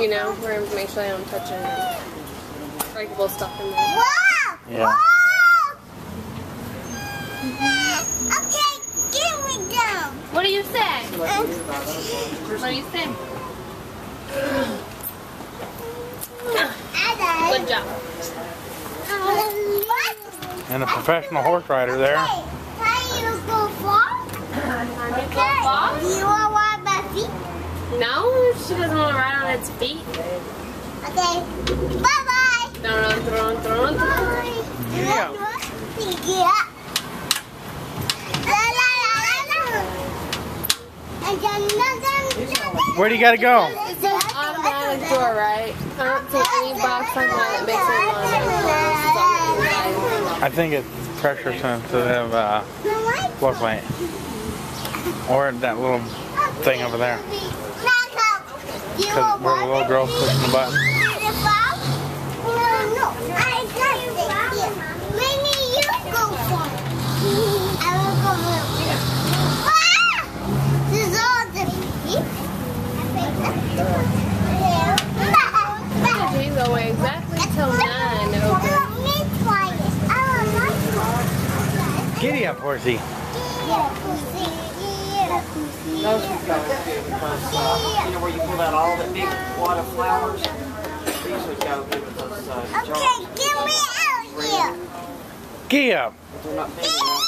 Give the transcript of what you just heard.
You know, we're gonna make sure I don't touch any breakable stuff in there. Wow! Yeah. Wow! Okay, give me down. What do you say? What do you say? Good job. And a professional horse rider there. Hey, can you go far? Fall? Do you want one my feet? No, she doesn't want to ride on its feet. Okay. Bye-bye. Dun, dun, dun, dun. Bye. Yeah. Yeah. Where do you gotta go? Door, right? I any box on that makes it I think it's pressure sensitive uh, floor plate. Or that little thing over there. Because where the little girl's pushing the button. Giddy up, horsey. Those would go good because, uh, you know, where you pull out all the big wad of flowers, these would go good with those uh, Okay, get me out here. Giddy up. They're not big enough.